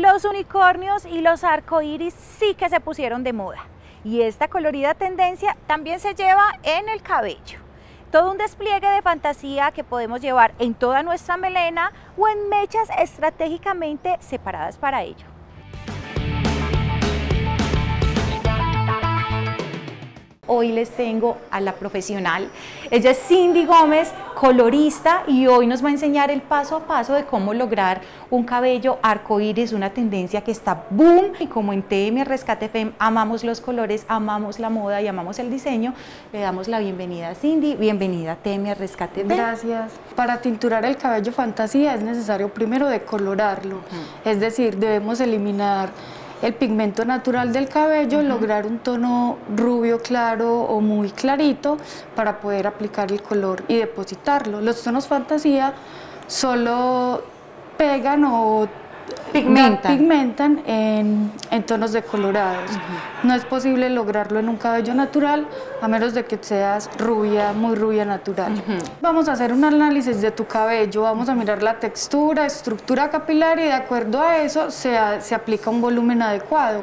los unicornios y los arcoíris sí que se pusieron de moda. Y esta colorida tendencia también se lleva en el cabello. Todo un despliegue de fantasía que podemos llevar en toda nuestra melena o en mechas estratégicamente separadas para ello. Hoy les tengo a la profesional. Ella es Cindy Gómez, colorista, y hoy nos va a enseñar el paso a paso de cómo lograr un cabello arcoíris, una tendencia que está boom. Y como en TM Rescate FEM amamos los colores, amamos la moda y amamos el diseño, le damos la bienvenida a Cindy. Bienvenida a TM Rescate FEM. Gracias. Para tinturar el cabello fantasía es necesario primero decolorarlo, es decir, debemos eliminar el pigmento natural del cabello, lograr un tono rubio claro o muy clarito para poder aplicar el color y depositarlo. Los tonos fantasía solo pegan o Pigmentan. pigmentan en, en tonos decolorados. No es posible lograrlo en un cabello natural a menos de que seas rubia, muy rubia natural. Vamos a hacer un análisis de tu cabello, vamos a mirar la textura, estructura capilar y de acuerdo a eso se, a- se aplica un volumen adecuado.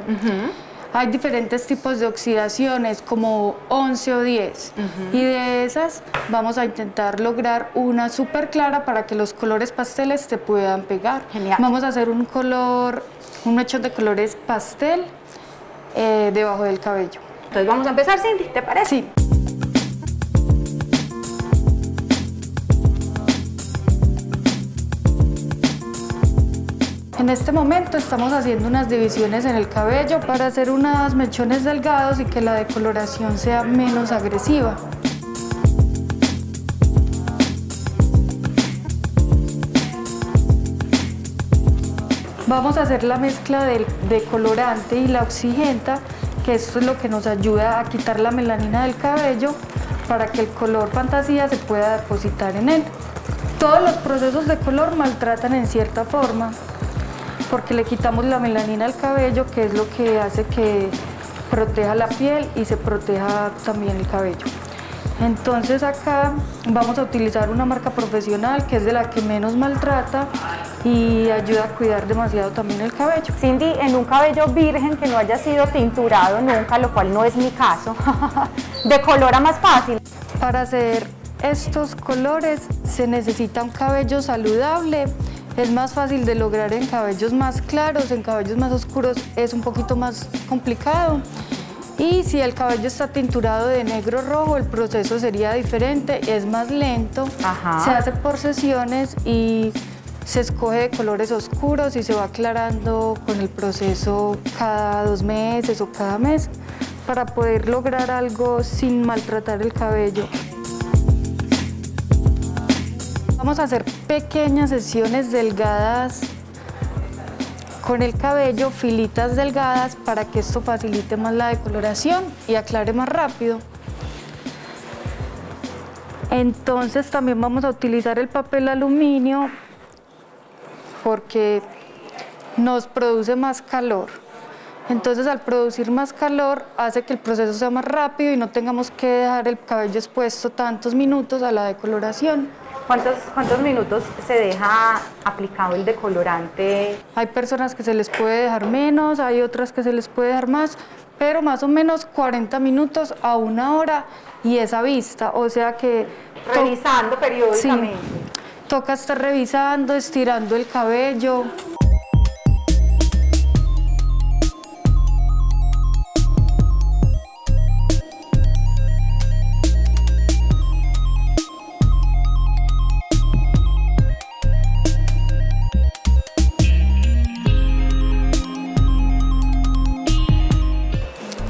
Hay diferentes tipos de oxidaciones, como 11 o 10. Y de esas vamos a intentar lograr una súper clara para que los colores pasteles te puedan pegar. Genial. Vamos a hacer un color, un mechón de colores pastel eh, debajo del cabello. Entonces vamos a empezar, Cindy, ¿te parece? Sí. En este momento estamos haciendo unas divisiones en el cabello para hacer unos mechones delgados y que la decoloración sea menos agresiva. Vamos a hacer la mezcla del decolorante y la oxigenta, que esto es lo que nos ayuda a quitar la melanina del cabello para que el color fantasía se pueda depositar en él. Todos los procesos de color maltratan en cierta forma, porque le quitamos la melanina al cabello, que es lo que hace que proteja la piel y se proteja también el cabello. Entonces acá vamos a utilizar una marca profesional que es de la que menos maltrata y ayuda a cuidar demasiado también el cabello. Cindy, en un cabello virgen que no haya sido tinturado nunca, lo cual no es mi caso, decolora más fácil. Para hacer estos colores se necesita un cabello saludable. Es más fácil de lograr en cabellos más claros, en cabellos más oscuros es un poquito más complicado. Y si el cabello está tinturado de negro rojo, el proceso sería diferente, es más lento, Ajá. se hace por sesiones y se escoge de colores oscuros y se va aclarando con el proceso cada dos meses o cada mes para poder lograr algo sin maltratar el cabello. Vamos a hacer pequeñas sesiones delgadas con el cabello, filitas delgadas para que esto facilite más la decoloración y aclare más rápido. Entonces también vamos a utilizar el papel aluminio porque nos produce más calor. Entonces al producir más calor hace que el proceso sea más rápido y no tengamos que dejar el cabello expuesto tantos minutos a la decoloración. ¿Cuántos, ¿Cuántos minutos se deja aplicado el decolorante? Hay personas que se les puede dejar menos, hay otras que se les puede dejar más, pero más o menos 40 minutos a una hora y esa vista, o sea que Revisando periódicamente. toca estar revisando, estirando el cabello.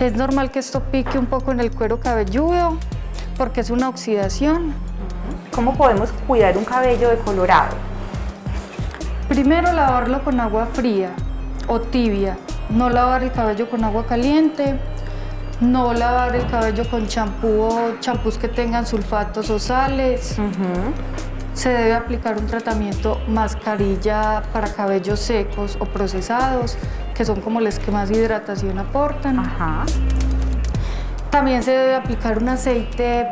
Es normal que esto pique un poco en el cuero cabelludo porque es una oxidación. ¿Cómo podemos cuidar un cabello decolorado? Primero lavarlo con agua fría o tibia. No lavar el cabello con agua caliente. No lavar el cabello con champú o champús que tengan sulfatos o sales. Se debe aplicar un tratamiento mascarilla para cabellos secos o procesados, que son como los que más hidratación aportan. Ajá. También se debe aplicar un aceite,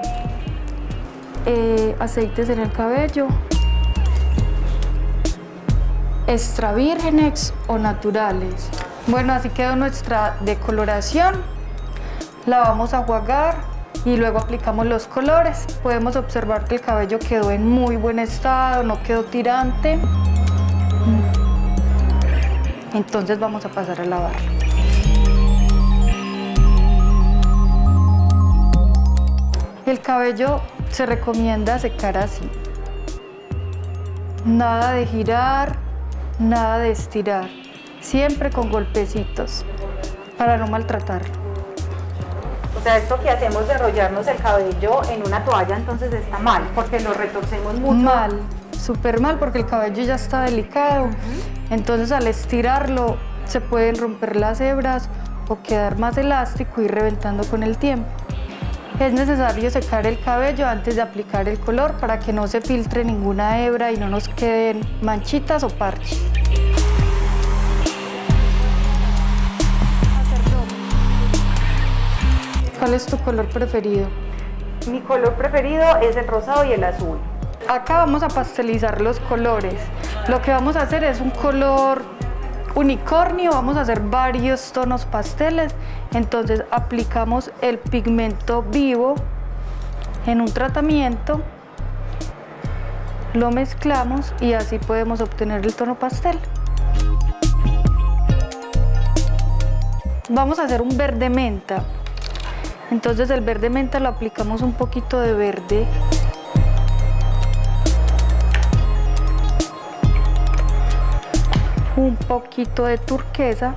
eh, aceites en el cabello. extra vírgenes o naturales. Bueno, así quedó nuestra decoloración. La vamos a jugar y luego aplicamos los colores. Podemos observar que el cabello quedó en muy buen estado, no quedó tirante. Entonces vamos a pasar a lavar. El cabello se recomienda secar así. Nada de girar, nada de estirar. Siempre con golpecitos para no maltratarlo. O sea, esto que hacemos de enrollarnos el cabello en una toalla entonces está mal, porque lo retorcemos mucho. Mal, súper mal porque el cabello ya está delicado. Entonces al estirarlo se pueden romper las hebras o quedar más elástico y reventando con el tiempo. Es necesario secar el cabello antes de aplicar el color para que no se filtre ninguna hebra y no nos queden manchitas o parches. ¿Cuál es tu color preferido? Mi color preferido es el rosado y el azul. Acá vamos a pastelizar los colores. Lo que vamos a hacer es un color unicornio, vamos a hacer varios tonos pasteles. Entonces aplicamos el pigmento vivo en un tratamiento, lo mezclamos y así podemos obtener el tono pastel. Vamos a hacer un verde menta. Entonces el verde menta lo aplicamos un poquito de verde un poquito de turquesa.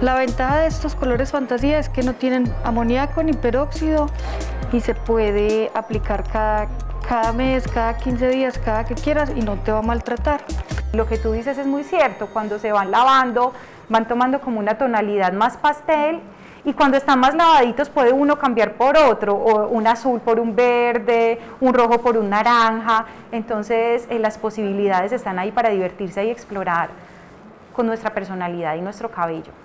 La ventaja de estos colores fantasía es que no tienen amoníaco ni peróxido y se puede aplicar cada, cada mes, cada 15 días, cada que quieras y no te va a maltratar. Lo que tú dices es muy cierto, cuando se van lavando van tomando como una tonalidad más pastel y cuando están más lavaditos puede uno cambiar por otro, o un azul por un verde, un rojo por un naranja, entonces eh, las posibilidades están ahí para divertirse y explorar con nuestra personalidad y nuestro cabello.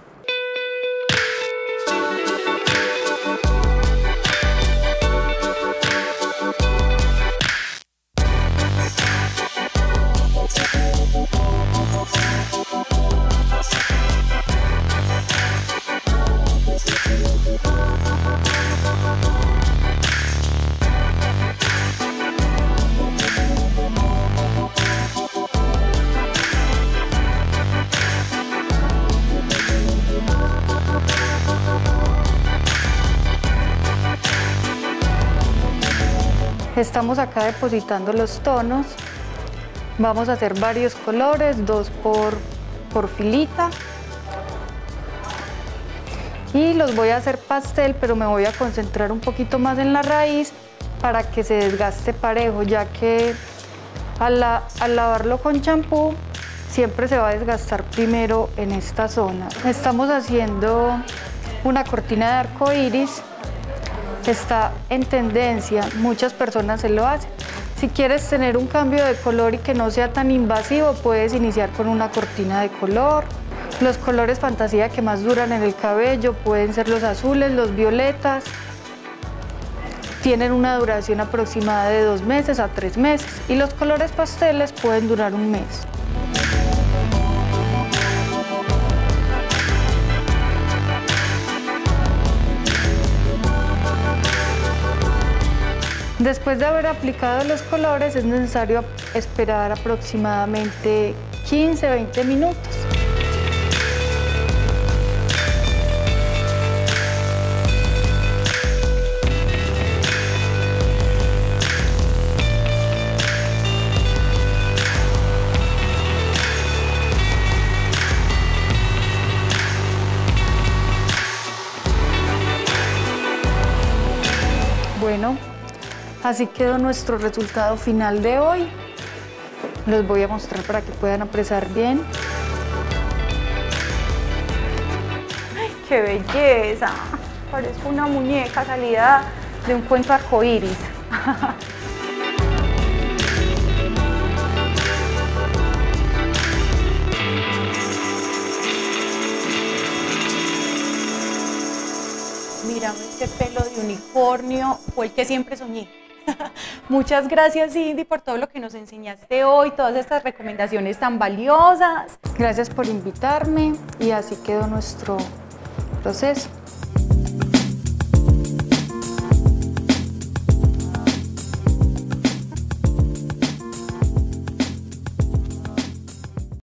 Estamos acá depositando los tonos. Vamos a hacer varios colores, dos por, por filita. Y los voy a hacer pastel, pero me voy a concentrar un poquito más en la raíz para que se desgaste parejo, ya que al, al lavarlo con champú siempre se va a desgastar primero en esta zona. Estamos haciendo una cortina de arco iris está en tendencia, muchas personas se lo hacen. Si quieres tener un cambio de color y que no sea tan invasivo, puedes iniciar con una cortina de color. Los colores fantasía que más duran en el cabello pueden ser los azules, los violetas. Tienen una duración aproximada de dos meses a tres meses y los colores pasteles pueden durar un mes. Después de haber aplicado los colores es necesario esperar aproximadamente 15-20 minutos. Bueno, Así quedó nuestro resultado final de hoy. Los voy a mostrar para que puedan apresar bien. ¡Ay, qué belleza! Parece una muñeca salida de un cuento arcoíris. Mírame este pelo de unicornio, fue el que siempre soñé. Muchas gracias Cindy por todo lo que nos enseñaste hoy, todas estas recomendaciones tan valiosas. Gracias por invitarme y así quedó nuestro proceso.